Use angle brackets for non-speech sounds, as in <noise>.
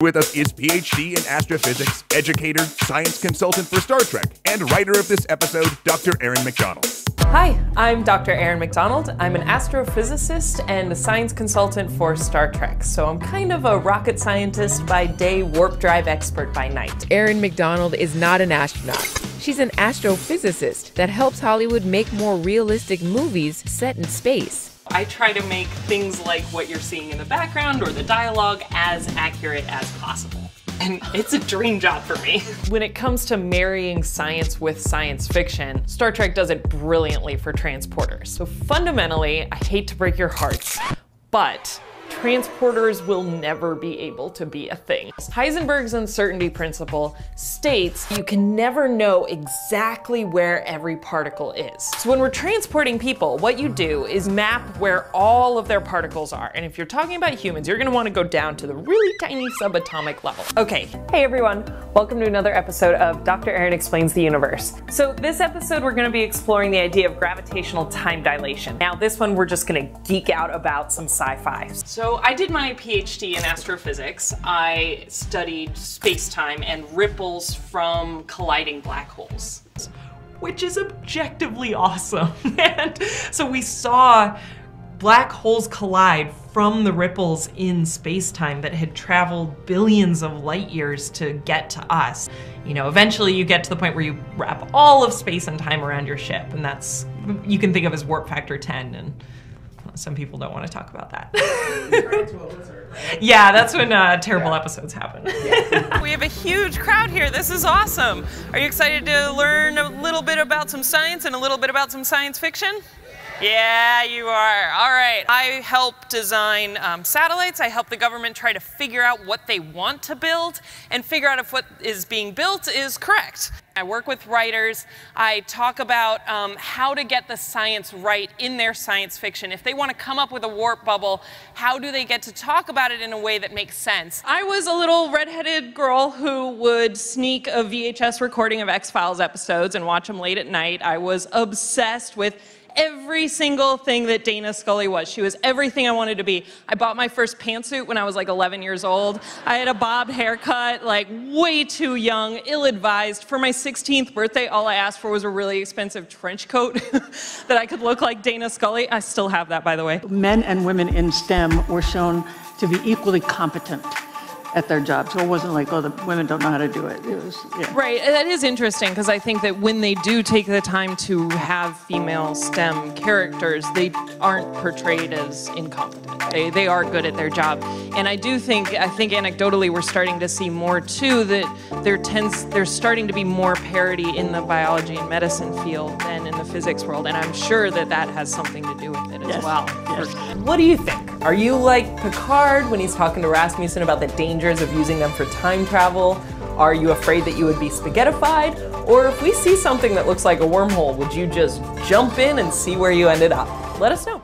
With us is PhD in astrophysics, educator, science consultant for Star Trek, and writer of this episode, Dr. Erin Macdonald. Hi, I'm Dr. Erin Macdonald. I'm an astrophysicist and a science consultant for Star Trek. So I'm kind of a rocket scientist by day, warp drive expert by night. Erin Macdonald is not an astronaut. She's an astrophysicist that helps Hollywood make more realistic movies set in space. I try to make things like what you're seeing in the background or the dialogue as accurate as possible. And it's a dream job for me. When it comes to marrying science with science fiction, Star Trek does it brilliantly for transporters. So fundamentally, I hate to break your hearts, but transporters will never be able to be a thing. Heisenberg's uncertainty principle states you can never know exactly where every particle is. So when we're transporting people, what you do is map where all of their particles are. And if you're talking about humans, you're gonna wanna go down to the really tiny subatomic level. Okay, hey everyone, welcome to another episode of Dr. Erin Explains the Universe. So this episode, we're gonna be exploring the idea of gravitational time dilation. Now this one, we're just gonna geek out about some sci-fi. So I did my PhD in astrophysics. I studied space-time and ripples from colliding black holes, which is objectively awesome. <laughs> and so we saw black holes collide from the ripples in space-time that had traveled billions of light years to get to us. You know, eventually you get to the point where you wrap all of space and time around your ship, and that's, you can think of as warp factor 10, and some people don't want to talk about that. <laughs> yeah, that's when uh, terrible yeah. episodes happen. Yeah. <laughs> we have a huge crowd here. This is awesome. Are you excited to learn a little bit about some science and a little bit about some science fiction? Yeah, you are. All right. I help design um, satellites. I help the government try to figure out what they want to build and figure out if what is being built is correct. I work with writers. I talk about um, how to get the science right in their science fiction. If they want to come up with a warp bubble, how do they get to talk about it in a way that makes sense? I was a little redheaded girl who would sneak a VHS recording of X-Files episodes and watch them late at night. I was obsessed with every single thing that Dana Scully was. She was everything I wanted to be. I bought my first pantsuit when I was like 11 years old. I had a bobbed haircut, like way too young, ill-advised. For my 16th birthday, all I asked for was a really expensive trench coat <laughs> that I could look like Dana Scully. I still have that, by the way. Men and women in STEM were shown to be equally competent at their job. So it wasn't like, oh, the women don't know how to do it. It was, yeah. Right. That is interesting because I think that when they do take the time to have female STEM characters, they aren't portrayed as incompetent. They, they are good at their job. And I do think, I think anecdotally, we're starting to see more too that there tends, there's starting to be more parity in the biology and medicine field than in the physics world. And I'm sure that that has something to do with it as yes. well. Yes. What do you think? Are you like Picard when he's talking to Rasmussen about the dangers of using them for time travel? Are you afraid that you would be spaghettified? Or if we see something that looks like a wormhole, would you just jump in and see where you ended up? Let us know.